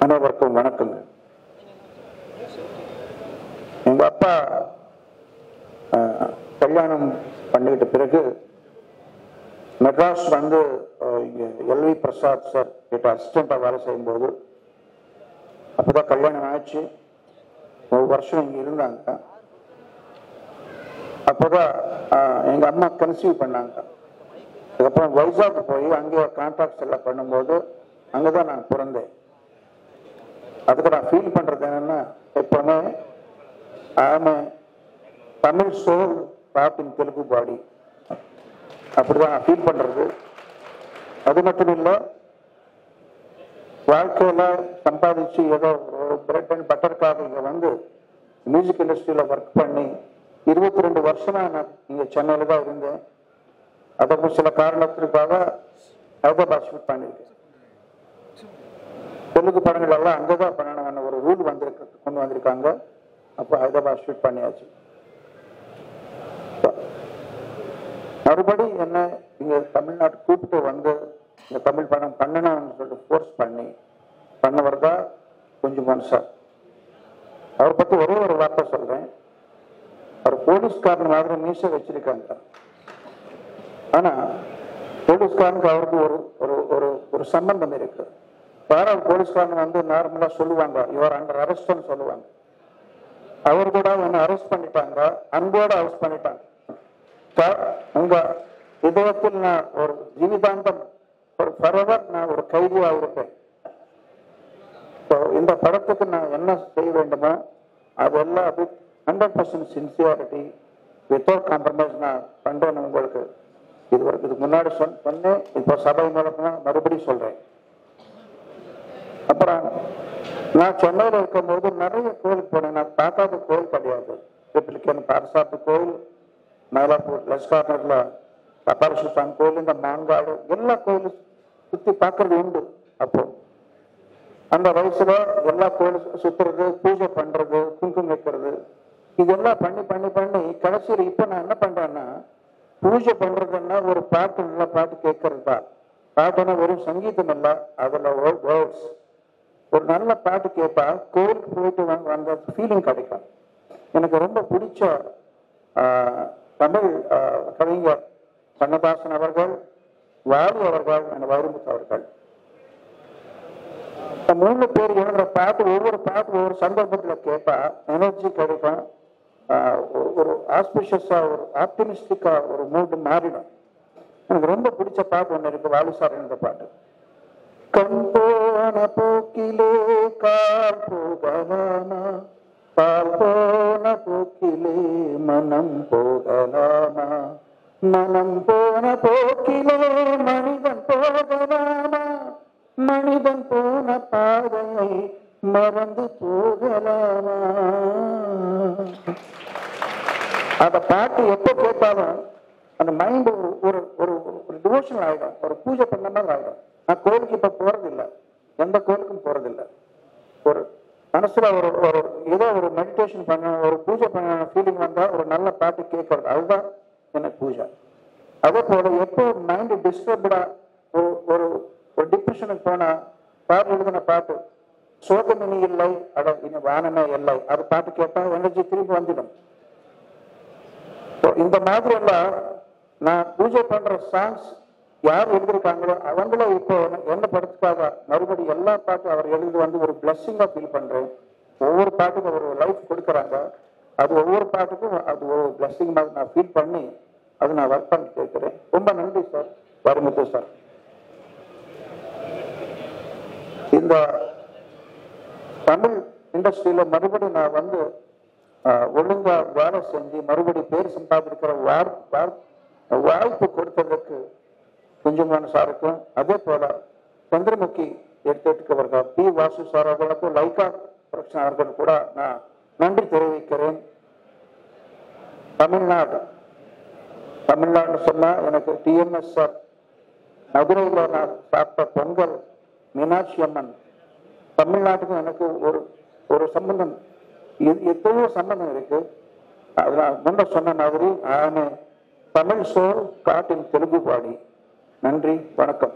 அனைவருக்கும் வணக்கங்க. எங்க அப்பா அஹ், கல்யாணம் பண்ணிட்ட பிறகு மெட்ராஸ் வந்து அஹ், எல்வி பிரசாத் சார் கிட்ட அசிஸ்டண்டா வேலை செய்யும்போது அப்பதான் கல்யாணம் ஆச்சு. ஒரு வருஷம் இங்க இருந்தாங்க. அப்போதான் அஹ், எங்க அம்மா கன்சீவ் பண்ணாங்க. அதுக்கப்புறம் வைசாக் போய் அங்கே கான்ட்ராக்ட்ஸ் எல்லாம் பண்ணும்போது அங்கதான் நான் பிறந்தேன். அதுக்கு நான் ஃபீல் பண்றது என்னன்னா எப்பவுமே ஆம தமிழ் சோல் பாப்பின் தெலுங்கு பாடி அப்படிதான் நான் ஃபீல் பண்றது. அது மட்டும் இல்லை வாழ்க்கையில சம்பாதிச்சு ஏதோ பிரெட் அண்ட் பட்டருக்காக இங்க வந்து மியூசிக் இண்டஸ்ட்ரியில ஒர்க் பண்ணி இருபத்தி ரெண்டு வருஷமா நான் இங்க சென்னையில தான் இருந்தேன். அதற்கு சில காரணத்திற்காக ஹைதராபாத் ஷூட் பண்ணியிருக்கேன். தெலுங்கு படங்கள் எல்லாம் அங்கதான் பண்ணணும்னு ஒரு ரூல் வந்திருக்கு கொண்டு வந்திருக்காங்க. அப்போ ஹைதராபாத் ஷூட் பண்ணியாச்சு. மறுபடி என்ன இங்க தமிழ்நாட்டு கூப்பிட்டு வந்து இந்த தமிழ் படம் பண்ணணும்னு சொல்லிட்டு ஃபோர்ஸ் பண்ணி பண்ணவர் தான் கொஞ்சம் மனுஷா அவரை பத்தி ஒரே ஒரு வார்த்தை சொல்றேன். அவர் போலீஸ்காரன் மாதிரி மீச வச்சிருக்காங்க. ஆனா போலீஸ்காரனுக்கு அவருக்கு ஒரு ஒரு ஒரு ஒரு சம்பந்தம் இருக்கு. வேற போலீஸ்காரன் வந்து நார்மலா சொல்லுவாங்க இவர் அண்டர் அரெஸ்ட்னு சொல்லுவாங்க. அவர் கூட என்ன அரெஸ்ட் பண்ணிட்டாங்க அன்போட அரெஸ்ட் பண்ணிட்டாங்க. உங்க இதயத்தில் நான் ஒரு ஜீவிதாந்தம் ஒரு பரவர் நான் ஒரு கைதியா இருப்பேன் இந்த படத்துக்கு நான் என்ன செய்ய வேண்டுமோ அதெல்லாம் அப்படி hundred percent sincerity without compromise நான் பண்றேன் உங்களுக்கு. இது வரைக்கும் இதுக்கு முன்னாடி சொன் பண்ணேன் இப்போ சபை மூலமா மறுபடியும் சொல்றேன். அப்புறம் நான் சென்னையில் இருக்கும்போது நிறைய கோவில் போனேன். நான் பார்க்காத கோவில் கிடையாது. ரிப்ளிகன் பாரசாத்து கோவில் மயிலாப்பூர் லெஸ் கார்னர்ல கபால சுல்தான் கோவில் இந்த மாங்காடு எல்லா கோயிலும் சுற்றி பார்க்கறது உண்டு அப்போ. அந்த வயசுல எல்லா கோயிலும் சுத்துறது பூஜை பண்றது குங்குமம் வைக்கிறது இதெல்லாம் பண்ணி பண்ணி பண்ணி கடைசியில் இப்போ நான் என்ன பண்ணுறேன்னா பூஜை பண்ணுறதுன்னா ஒரு பாட்டு நல்ல பாட்டு கேட்கறது தான் பாட்டுன்னா வெறும் சங்கீதம் இல்லை அதில் வேர்ட்ஸ் ஒரு நல்ல பாட்டு கேட்பா கோயிலுக்கு போயிட்டு வந்து வந்த ஃபீலிங் கிடைக்கும். எனக்கு ரொம்ப பிடிச்ச தமிழ் கவிஞர் கண்ணதாசன் அவர்கள் வாலி அவர்கள் என வைரமுத்து அவர்கள் மூணு பேர் எழுதுற பாட்டு ஒவ்வொரு பாட்டு ஒவ்வொரு சந்தர்ப்பத்தில் கேட்பா எனர்ஜி கிடைக்கும். ஒரு- ஒரு ஆஸ்பிஷியஸா ஒரு ஆப்டிமிஸ்டிக்கா ஒரு மூடு மாறிடும். எனக்கு ரொம்ப பிடிச்ச பாட்டு ஒண்ணு இருக்கு வாலுசார் என்ற பாட்டு கண்போன போக்கிலே கால் போகலாமா? பால் போன போக்கிலே மனம் போகலாமா? மனம் போன போக்கிலே மனிதன் போகலாமா? மனிதன் போன பாதையை மறந்து போகலாமா? அந்த பாட்டு எப்போ கேட்டாலும் அந்த மைண்ட் ஒரு ஒரு ஒரு ஒரு டிவோஷனல் ஒரு பூஜை பண்ண மாதிரி ஆகிடும் நான் கோயிலுக்கு இப்ப போறதில்லை. எந்த கோயிலுக்கும் போறதில்லை. ஒரு மனசுல ஒரு ஒரு ஏதோ ஒரு மெடிடேஷன் பண்ண ஒரு பூஜை பண்ண ஃபீலிங் வந்தா ஒரு நல்ல பாட்டு கேட்கறது. அதுதான் எனக்கு பூஜை. அதே போல எப்போ மைண்ட் டிஸ்டர்ப்டா ஒரு ஒரு ஒரு டிப்ரெஷனுக்கு போனா பாட்டு எழுதின பாட்டு சோகமினி இல்லை. அட இனி வானமே இல்லை. அது பாட்டு கேட்டா எனர்ஜி திரும்பி வந்துடும். இந்த மாதிரி எல்லாம் நான் பூஜை பண்ற சாங்ஸ் யார் எழுதியிருக்காங்களோ அவங்கள இப்போ என்ன படத்துக்காக மறுபடியும் எல்லா பாட்டும் அவர் எழுதி வந்து ஒரு பிளஸ்ஸிங்காக ஃபீல் பண்றேன். ஒவ்வொரு பாட்டுக்கும் ஒரு லைஃப் கொடுக்குறாங்க. அது ஒவ்வொரு பாட்டுக்கும் அது ஒரு பிளஸ்ஸிங் மாதிரி நான் ஃபீல் பண்ணி அது நான் ஒர்க் பண்ணி கேட்குறேன் ரொம்ப நன்றி சார் வருமுத்து சார் இந்த தமிழ் இண்டஸ்ட்ரியில மறுபடியும் நான் வந்து ஒழுங்கா வேலை செஞ்சு மறுபடி பேர் சம்பாதிக்கிற வார்- வாய்ப்பு கொடுத்ததற்கு குஞ்சுமான் சாருக்கும் அதே போல சந்திரமுகி எடுத்துக்கிறவர்கள் பி. வாசு சார் அவர்களுக்கும் லைகா பிரச்சனை அவர்கள் கூட நான் நன்றி தெரிவிக்கிறேன். தமிழ்நாடு. தமிழ்நாடு சொன்னா எனக்கு டிஎம்எஸ் சார் மதுரையில் நான் சாப்பிட்ட பொங்கல் மீனாட்சி அம்மன் தமிழ்நாட்டுக்கும் எனக்கு ஒரு ஒரு சம்பந்தம். எத்தனையோ சம்பந்தம் இருக்கு. அது முன்ன சொன்ன மாதிரி நான் தமிழ் சோல் காட்டின் தெலுங்கு பாடி. நன்றி வணக்கம்.